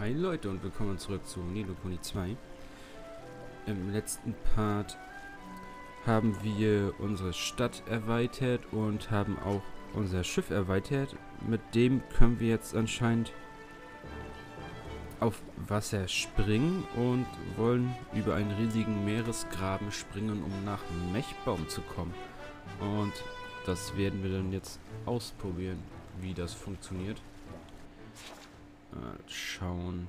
Hi Leute und willkommen zurück zu Nilo Kuni 2. Im letzten Part haben wir unsere Stadt erweitert und haben auch unser Schiff erweitert. Mit dem können wir jetzt anscheinend auf Wasser springen und wollen über einen riesigen Meeresgraben springen, um nach Mechbaum zu kommen. Und das werden wir dann jetzt ausprobieren, wie das funktioniert. Mal schauen.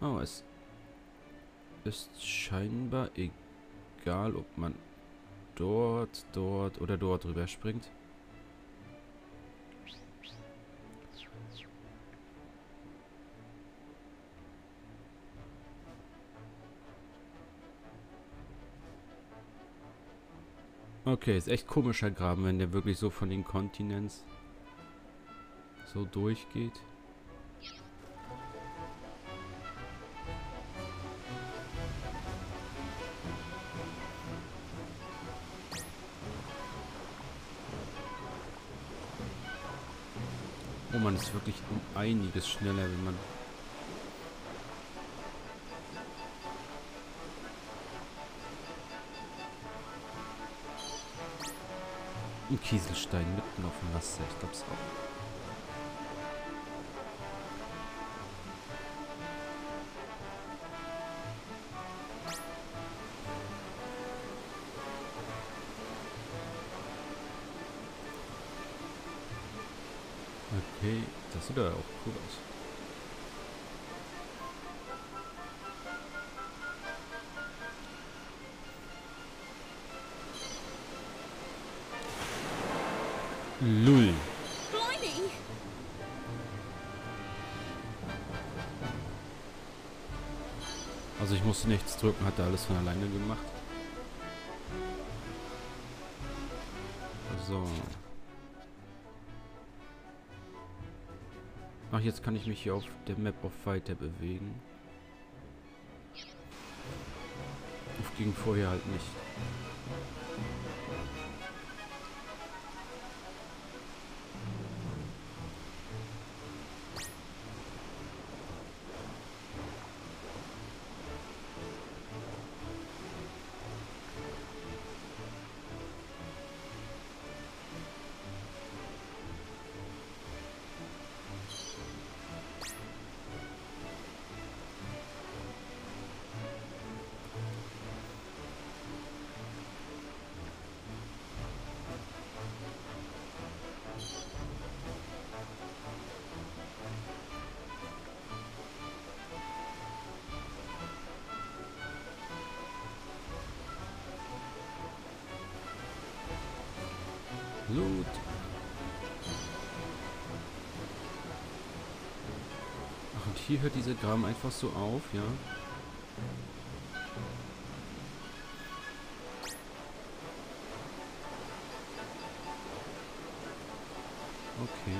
Oh, es ist scheinbar egal, ob man dort, dort oder dort drüber springt. Okay, ist echt komischer Graben, wenn der wirklich so von den Kontinents so durchgeht. Oh man ist wirklich um einiges schneller, wenn man Ein Kieselstein mitten auf dem Wasser. Ich glaub's auch. Okay, das sieht ja auch cool aus. Lull. Also ich musste nichts drücken, hat er alles von alleine gemacht. So. Ach, jetzt kann ich mich hier auf der Map auf weiter bewegen. Das ging vorher halt nicht. Hier hört dieser Graben einfach so auf, ja? Okay.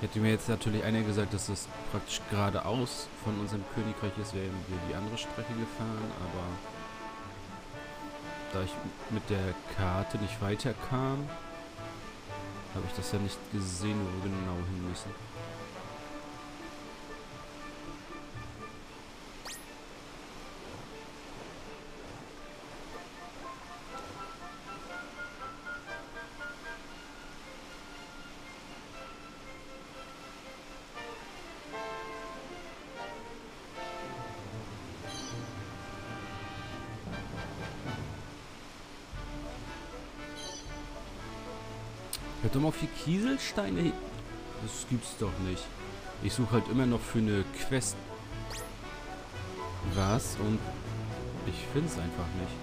Hätte mir jetzt natürlich einer gesagt, dass das praktisch geradeaus von unserem Königreich ist, wären wir die andere Strecke gefahren, aber da ich mit der Karte nicht weiterkam, habe ich das ja nicht gesehen, wo wir genau hin müssen. Hört doch mal auf die Kieselsteine. Das gibt's doch nicht. Ich suche halt immer noch für eine Quest was und ich finde es einfach nicht.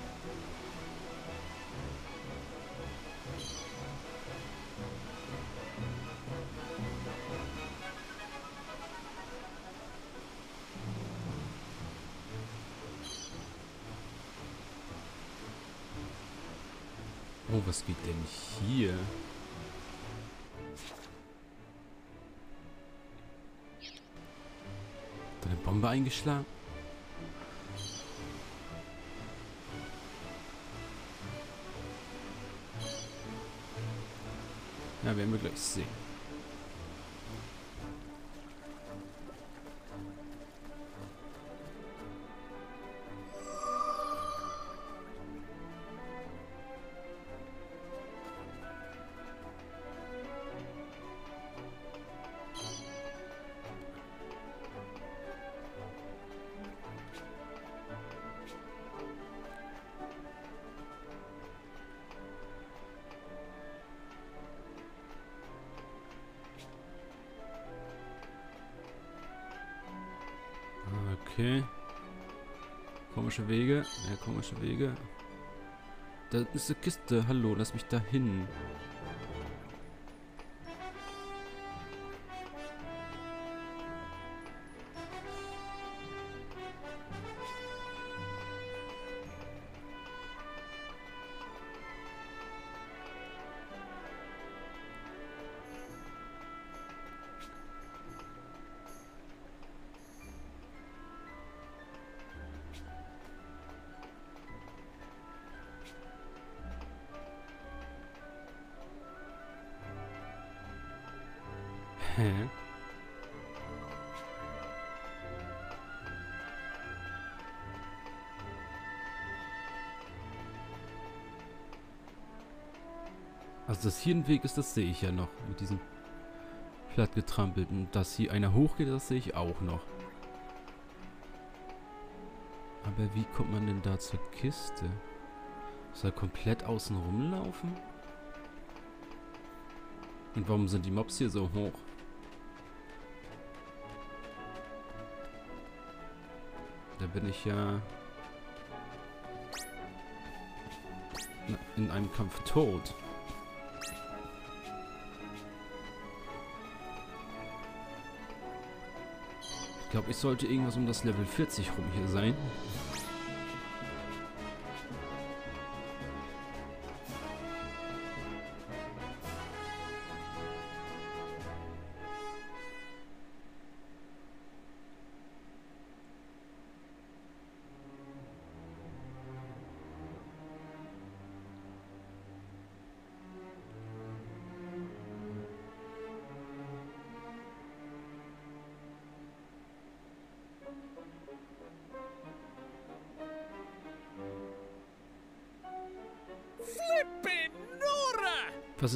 Oh, was geht denn hier? Eine Bombe eingeschlagen? Ja, werden wir gleich sehen. Wege. Da ist eine Kiste. Hallo, lass mich da hin. Hä? Also das hier ein Weg ist, das sehe ich ja noch. Mit diesem plattgetrampelten. Dass hier einer hochgeht, das sehe ich auch noch. Aber wie kommt man denn da zur Kiste? Soll komplett außen rumlaufen? Und warum sind die Mobs hier so hoch? Da bin ich ja in einem Kampf tot. Ich glaube, ich sollte irgendwas um das Level 40 rum hier sein.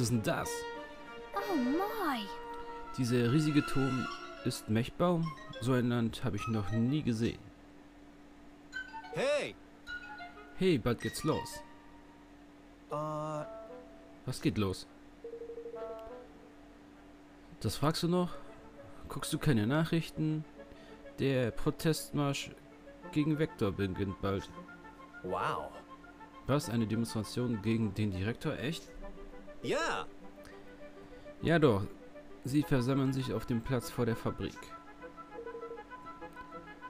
Ist denn das? Oh my! Dieser riesige Turm ist Mechbaum? So ein Land habe ich noch nie gesehen. Hey! Hey, bald geht's los. Äh, Was geht los? Das fragst du noch? Guckst du keine Nachrichten? Der Protestmarsch gegen Vektor beginnt bald. wow. Was? Eine Demonstration gegen den Direktor? Echt? Ja! Ja doch. Sie versammeln sich auf dem Platz vor der Fabrik.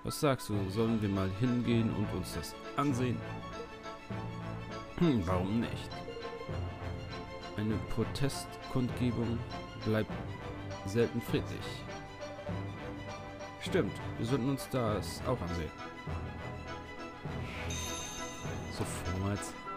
Was sagst du? Sollen wir mal hingehen und uns das ansehen? Hm, warum nicht? Eine Protestkundgebung bleibt selten friedlich. Stimmt, wir sollten uns das auch ansehen. Sofort.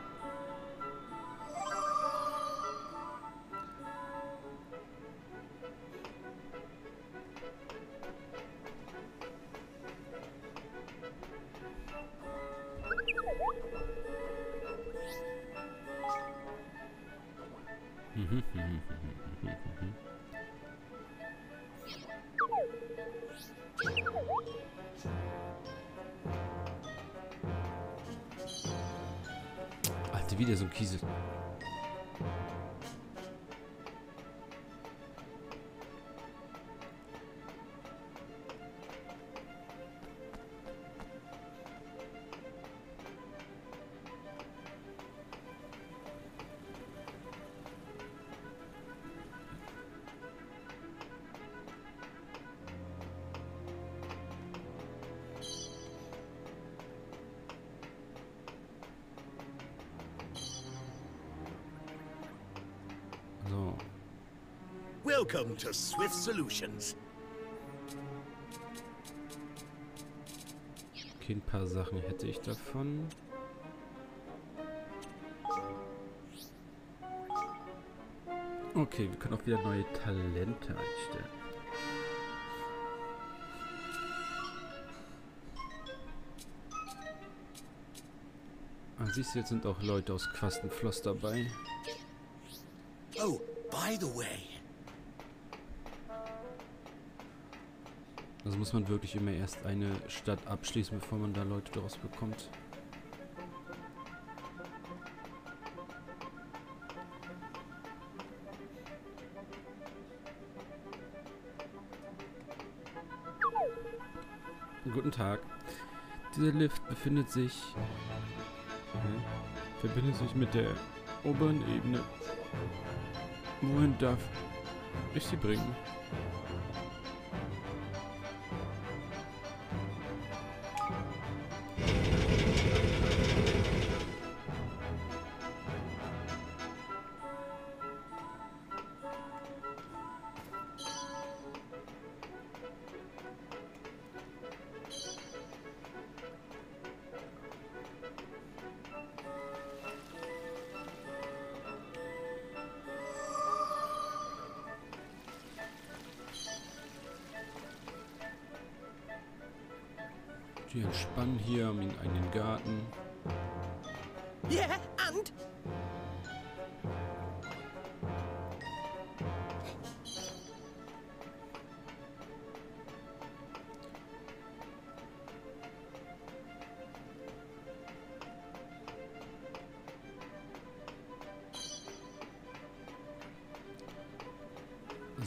Alter, wieder so ein Kiesel. Welcome to Swift Solutions. Okay, ein paar Sachen hätte ich davon. Okay, wir können auch wieder neue Talente einstellen. Ah, siehst du, jetzt sind auch Leute aus Quastenfloss dabei. Oh, by the way, Also muss man wirklich immer erst eine Stadt abschließen, bevor man da Leute draus bekommt. Guten Tag. Dieser Lift befindet sich... Hä? verbindet sich mit der oberen Ebene. Wohin darf ich sie bringen?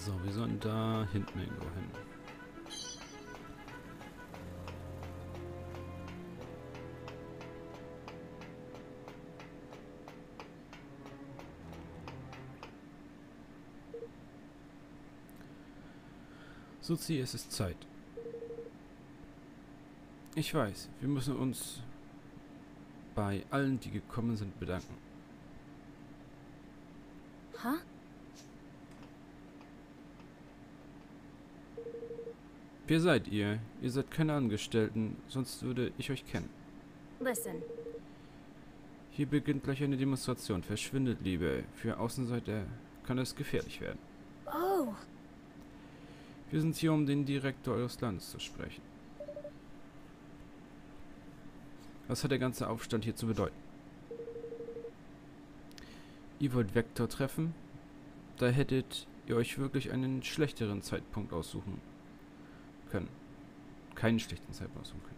So, wir sollen da hinten irgendwo hin. Suzi, es ist Zeit. Ich weiß, wir müssen uns bei allen, die gekommen sind, bedanken. Huh? Wer seid ihr? Ihr seid keine Angestellten, sonst würde ich euch kennen. Listen, Hier beginnt gleich eine Demonstration. Verschwindet, Liebe. Für Außenseiter kann es gefährlich werden. oh, Wir sind hier, um den Direktor eures Landes zu sprechen. Was hat der ganze Aufstand hier zu bedeuten? Ihr wollt Vektor treffen? Da hättet ihr euch wirklich einen schlechteren Zeitpunkt aussuchen können. Keinen schlechten Zeitpunkt können.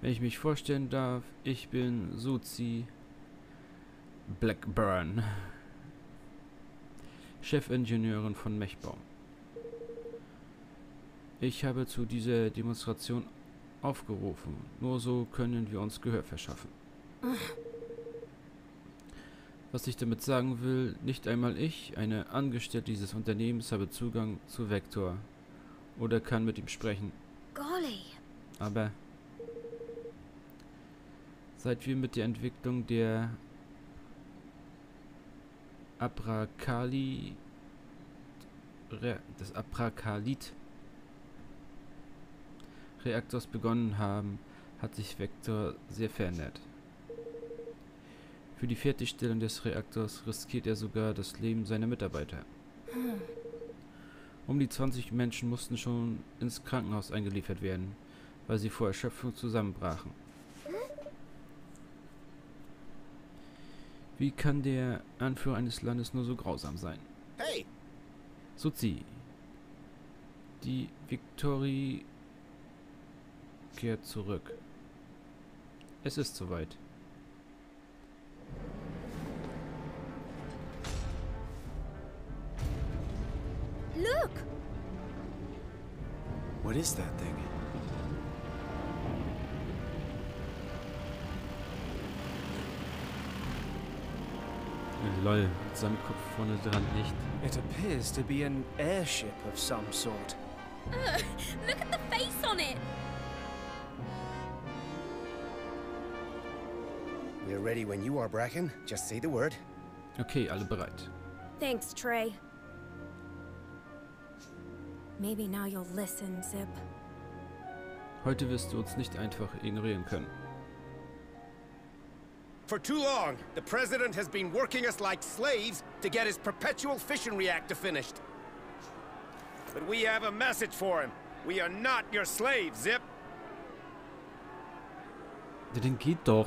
Wenn ich mich vorstellen darf, ich bin Suzi Blackburn, Chefingenieurin von Mechbaum. Ich habe zu dieser Demonstration aufgerufen. Nur so können wir uns Gehör verschaffen. Was ich damit sagen will, nicht einmal ich, eine Angestellte dieses Unternehmens, habe Zugang zu Vector oder kann mit ihm sprechen. golly. Aber seit wir mit der Entwicklung der Abrakali des Abrakalit Reaktors begonnen haben, hat sich Vector sehr verändert. Für die Fertigstellung des Reaktors riskiert er sogar das Leben seiner Mitarbeiter. Um die 20 Menschen mussten schon ins Krankenhaus eingeliefert werden, weil sie vor Erschöpfung zusammenbrachen. Wie kann der Anführer eines Landes nur so grausam sein? hey, Suzi. Die Victory kehrt zurück. Es ist soweit. Look! what is that thing? Lol, Sandkopf vorne dran, echt. It appears to be an airship of some sort. Look at the face on it! We're ready when you are, Bracken. Just say the word. Okay, alle bereit. Thanks, Trey. Maybe now you'll listen, Zip. Heute wirst du uns nicht einfach ignorieren können. For too long, the President has been working us like slaves to get his perpetual fission reactor finished. But we have a message for him. We are not your slaves, Zip. Ja, den geht doch.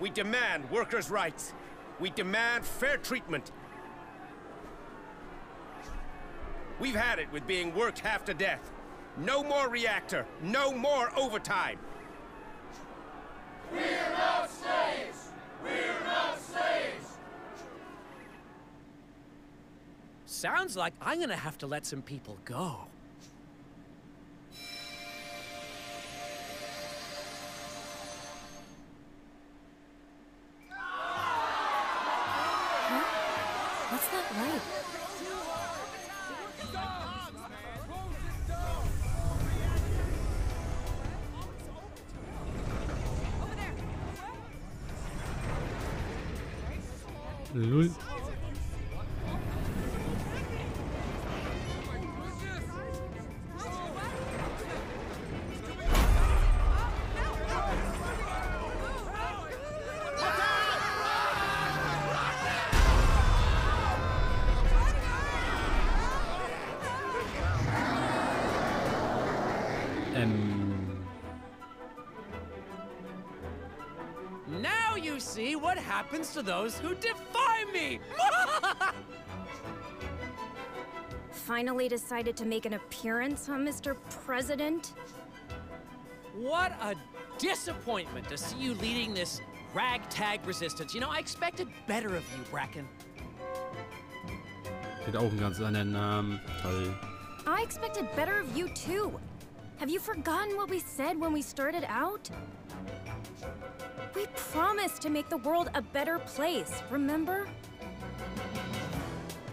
We demand workers' rights. We demand fair treatment. We've had it with being worked half to death. No more reactor. No more overtime. We're not slaves! We're not slaves! Sounds like I'm gonna have to let some people go. Ähm, Now you see what happens to those who defy me! Finally decided to make an appearance, huh, Mr. President? what a disappointment to see you leading this ragtag resistance. You know, I expected better of you, Bracken. hat auch einen ganz anderen Namen. Toll. I expected better of you too. Have you forgotten what we said when we started out? We promised to make the world a better place, remember?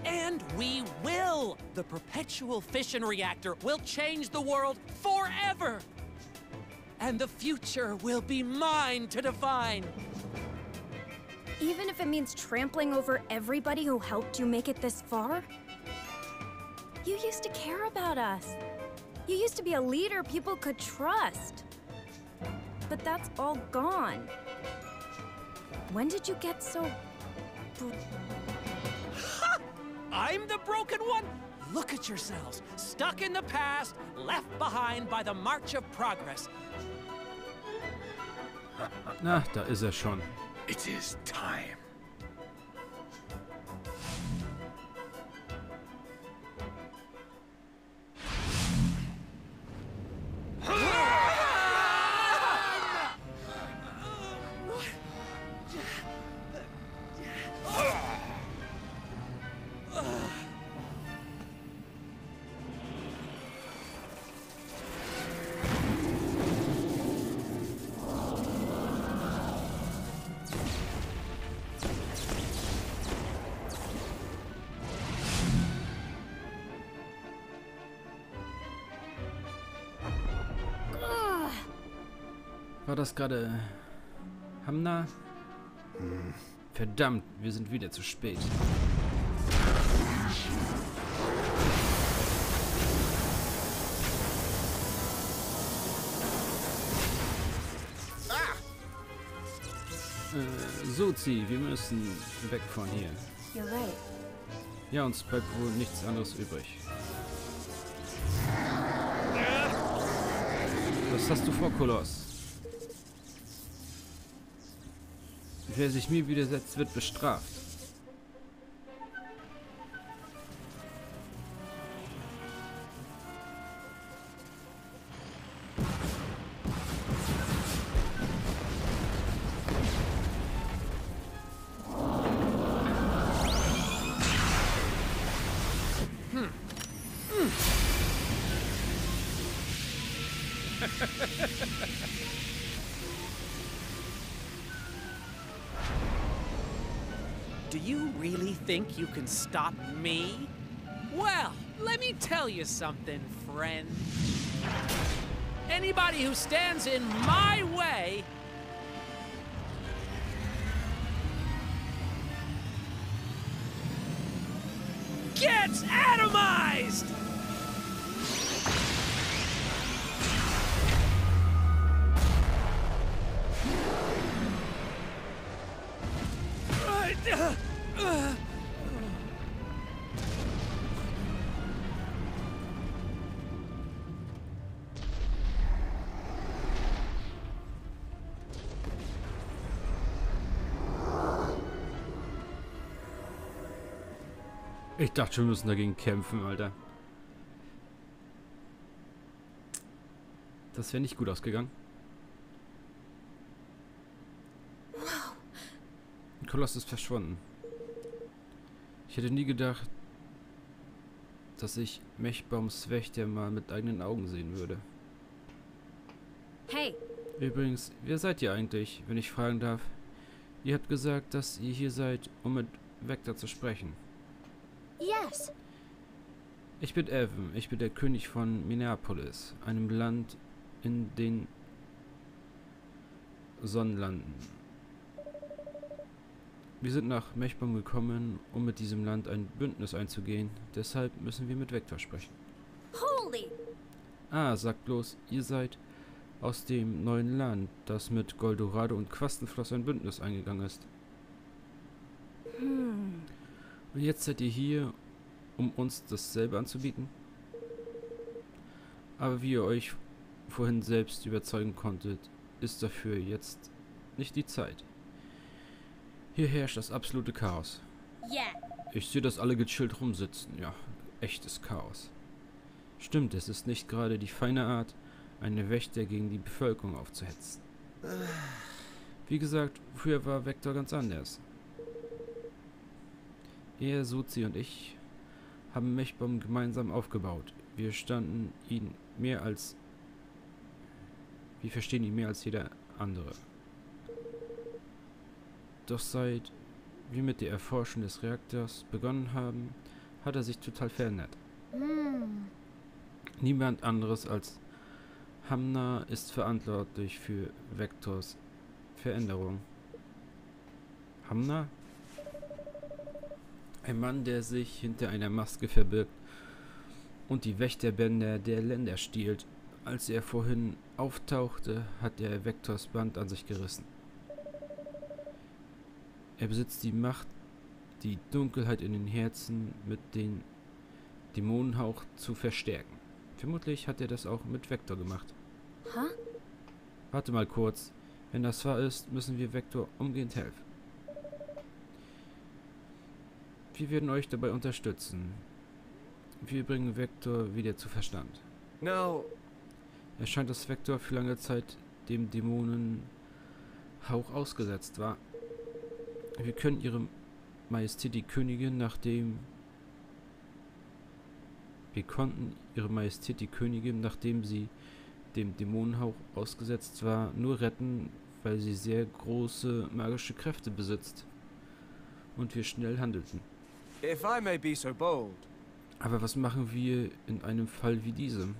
And we will! The perpetual fission reactor will change the world forever! And the future will be mine to define! Even if it means trampling over everybody who helped you make it this far? You used to care about us. You used to be a leader people could trust. But that's all gone. When did you get so. br- I'm the broken one? Look at yourselves, stuck in the past, left behind by the march of progress. Na, da ist er schon. It is time. War das gerade Hamna? Verdammt, wir sind wieder zu spät. Äh, Suzi, wir müssen weg von hier. You're right. Ja, uns bleibt wohl nichts anderes übrig. Was hast du vor, Koloss? Wer sich mir widersetzt, wird bestraft. Do think you can stop me? Well, let me tell you something, friend. Anybody who stands in my way Ich dachte, wir müssen dagegen kämpfen, Alter. Das wäre nicht gut ausgegangen. Ein Koloss ist verschwunden. Ich hätte nie gedacht, dass ich Mechbaums Wächter mal mit eigenen Augen sehen würde. Hey, Übrigens, wer seid ihr eigentlich, wenn ich fragen darf? Ihr habt gesagt, dass ihr hier seid, um mit Vector zu sprechen. Yes. Ich bin Evan, ich bin der König von Minneapolis, einem Land in den Sonnenlanden. Wir sind nach Mechbaum gekommen, um mit diesem Land ein Bündnis einzugehen. Deshalb müssen wir mit Vector sprechen. Holy. Ah, sagt bloß, ihr seid aus dem neuen Land, das mit Goldorado und Quastenfloss ein Bündnis eingegangen ist. Hmm. Und jetzt seid ihr hier, um uns dasselbe anzubieten? Aber wie ihr euch vorhin selbst überzeugen konntet, ist dafür jetzt nicht die Zeit. Hier herrscht das absolute Chaos. Yeah. Ich sehe, dass alle gechillt rumsitzen. Ja, echtes Chaos. Stimmt, es ist nicht gerade die feine Art, eine Wächter gegen die Bevölkerung aufzuhetzen. Wie gesagt, früher war Vector ganz anders. Er, Suzi und ich haben Mechbaum gemeinsam aufgebaut. Wir standen ihn mehr als... Wir verstehen ihn mehr als jeder andere. Doch seit wir mit der Erforschung des Reaktors begonnen haben, hat er sich total verändert. Hmm. Niemand anderes als Hamna ist verantwortlich für Vektors Veränderung. Hamna? Ein Mann, der sich hinter einer Maske verbirgt und die Wächterbänder der Länder stiehlt. Als er vorhin auftauchte, hat er Vektors Band an sich gerissen. Er besitzt die Macht, die Dunkelheit in den Herzen mit dem Dämonenhauch zu verstärken. Vermutlich hat er das auch mit Vector gemacht. Huh? Warte mal kurz. Wenn das wahr ist, müssen wir Vector umgehend helfen. Wir werden euch dabei unterstützen. Wir bringen Vector wieder zu Verstand. No, Es scheint, dass Vector für lange Zeit dem Dämonenhauch ausgesetzt war. Wir können ihre Majestät die Königin, nachdem wir konnten ihre Majestät die Königin, nachdem sie dem Dämonenhauch ausgesetzt war, nur retten, weil sie sehr große magische Kräfte besitzt. Und wir schnell handelten. Aber was machen wir in einem Fall wie diesem?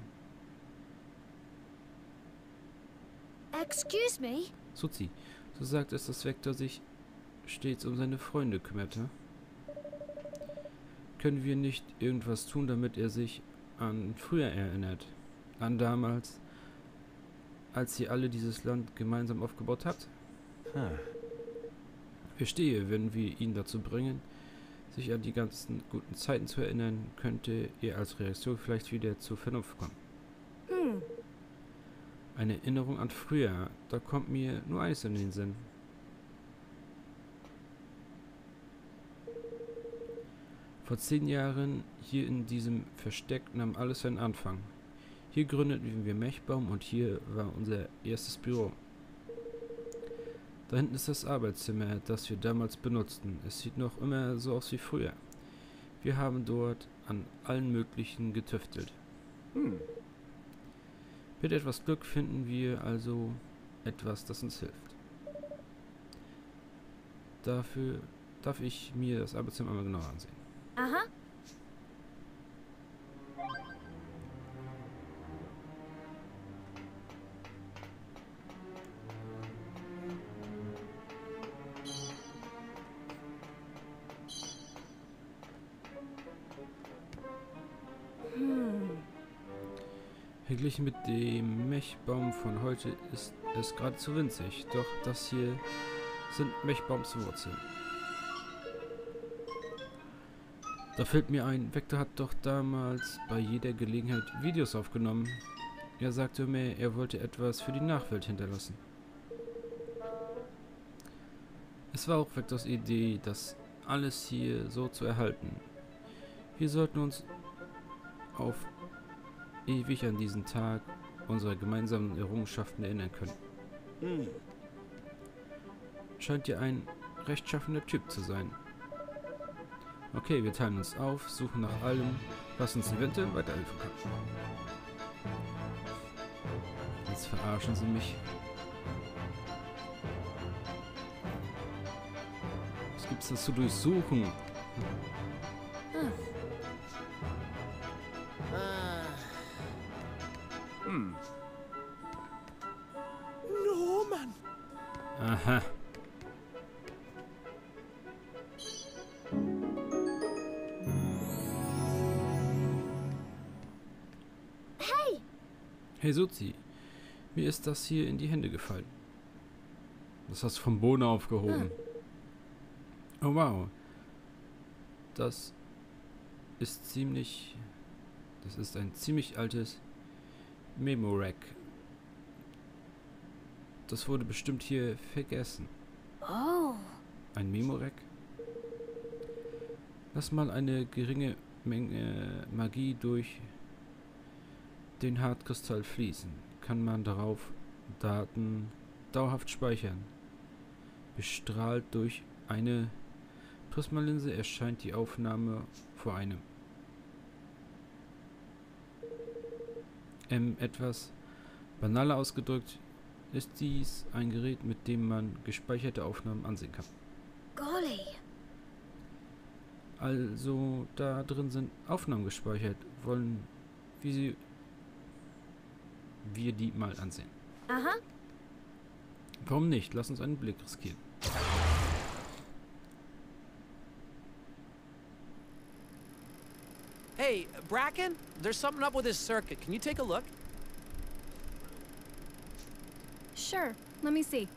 Excuse me? Suzi, du sagtest, dass Vector sich stets um seine Freunde kümmerte. Können wir nicht irgendwas tun, damit er sich an früher erinnert? An damals, als ihr alle dieses Land gemeinsam aufgebaut habt? Huh. Verstehe, wenn wir ihn dazu bringen, sich an die ganzen guten Zeiten zu erinnern, könnte er als Reaktion vielleicht wieder zur Vernunft kommen. Hmm. Eine Erinnerung an früher, da kommt mir nur eins in den Sinn. Vor zehn Jahren hier in diesem Versteck nahm alles seinen Anfang. Hier gründeten wir Mechbaum und hier war unser erstes Büro. Da hinten ist das Arbeitszimmer, das wir damals benutzten. Es sieht noch immer so aus wie früher. Wir haben dort an allen möglichen getüftelt. hmm, Mit etwas Glück finden wir also etwas, das uns hilft. Dafür darf ich mir das Arbeitszimmer einmal genauer ansehen. Uh-huh. Verglichen mit dem Mechbaum von heute ist es geradezu winzig, doch das hier sind Mechbaums Wurzeln. Da fällt mir ein, Vector hat doch damals bei jeder Gelegenheit Videos aufgenommen. Er sagte mir, er wollte etwas für die Nachwelt hinterlassen. Es war auch Vectors Idee, das alles hier so zu erhalten. Wir sollten uns auf ewig an diesen Tag unserer gemeinsamen Errungenschaften erinnern können. Hm. Scheint ja ein rechtschaffener Typ zu sein. Okay, wir teilen uns auf, suchen nach allem, was uns eventuell weiterhelfen kann. Jetzt verarschen sie mich. Was gibt's da zu durchsuchen? Hey Suzi, mir ist das hier in die Hände gefallen. Das hast du vom Boden aufgehoben. Oh wow. Das ist ziemlich... Das ist ein ziemlich altes Memorack. Das wurde bestimmt hier vergessen. Oh. Ein Memorack? Lass mal eine geringe Menge Magie durch den Hartkristall fließen. Kann man darauf Daten dauerhaft speichern. Bestrahlt durch eine Prismalinse erscheint die Aufnahme vor einem. Ähm, etwas banaler ausgedrückt ist dies ein Gerät, mit dem man gespeicherte Aufnahmen ansehen kann. Golly. Also da drin sind Aufnahmen gespeichert. Wollen wie sie wir die mal ansehen. Aha. Warum nicht? Lass uns einen Blick riskieren. Hey, Bracken, there's something up with this circuit. Can you take a look? Sure. Let me see.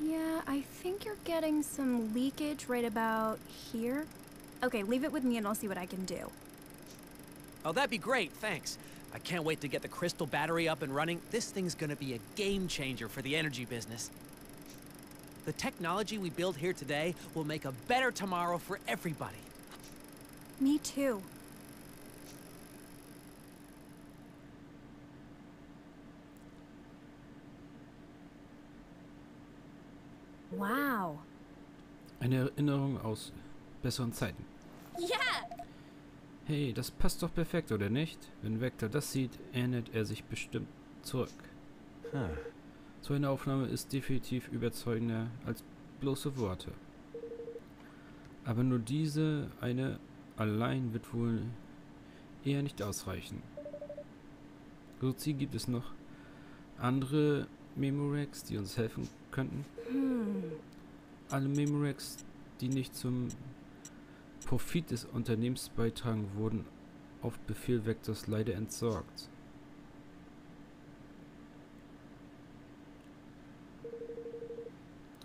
Yeah, I think you're getting some leakage right about here. Okay, leave it with me and I'll see what I can do. Oh, that'd be great, thanks. I can't wait to get the crystal battery up and running. This thing's gonna be a game changer for the energy business. The technology we build here today will make a better tomorrow for everybody. Me too. Wow. Eine Erinnerung aus besseren Zeiten. Hey, das passt doch perfekt, oder nicht? Wenn Vector das sieht, erinnert er sich bestimmt zurück. Huh. So eine Aufnahme ist definitiv überzeugender als bloße Worte. Aber nur diese eine allein wird wohl eher nicht ausreichen. Luzi, gibt es noch andere Memorex, die uns helfen könnten? Hmm. Alle Memorex, die nicht zum Profit des Unternehmens beitragen, wurden auf Befehl Vectors leider entsorgt.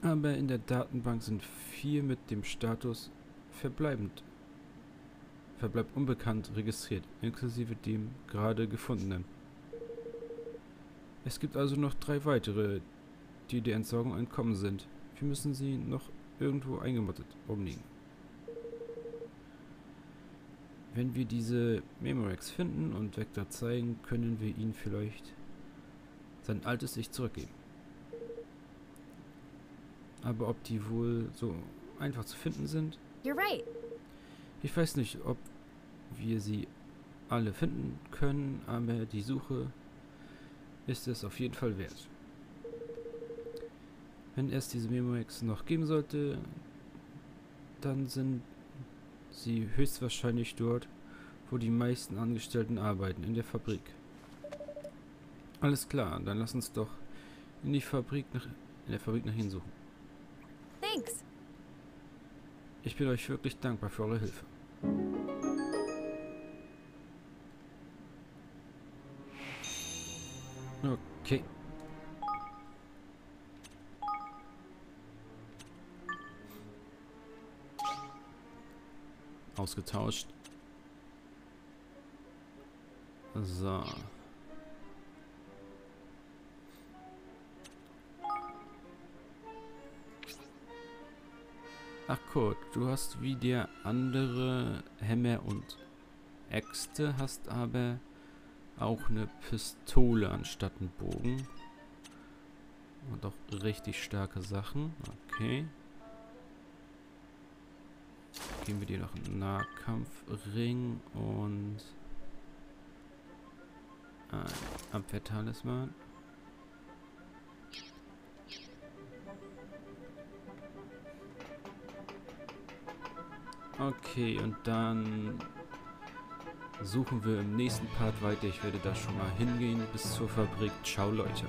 Aber in der Datenbank sind vier mit dem Status verbleibend, verbleibt unbekannt registriert, inklusive dem gerade gefundenen. Es gibt also noch drei weitere, die der Entsorgung entkommen sind. Wir müssen sie noch irgendwo eingemottet rumliegen. Wenn wir diese Memorex finden und Vector zeigen, können wir ihn vielleicht sein altes Ich zurückgeben. Aber ob die wohl so einfach zu finden sind? You're right. Ich weiß nicht, ob wir sie alle finden können, aber die Suche ist es auf jeden Fall wert. Wenn es diese Memorex noch geben sollte, dann sind sie höchstwahrscheinlich dort, wo die meisten Angestellten arbeiten, in der Fabrik. Alles klar, dann lass uns doch in die Fabrik nach, in der Fabrik nach ihnen suchen. Thanks. Ich bin euch wirklich dankbar für eure Hilfe. Ausgetauscht. So. Ach Kurt, du hast wie der andere Hämmer und Äxte, hast aber auch eine Pistole anstatt einen Bogen. Und auch richtig starke Sachen. Okay. Geben wir dir noch einen Nahkampfring und ein Abwehrtalisman. Okay, und dann suchen wir im nächsten Part weiter. Ich werde da schon mal hingehen bis zur Fabrik. Ciao, Leute.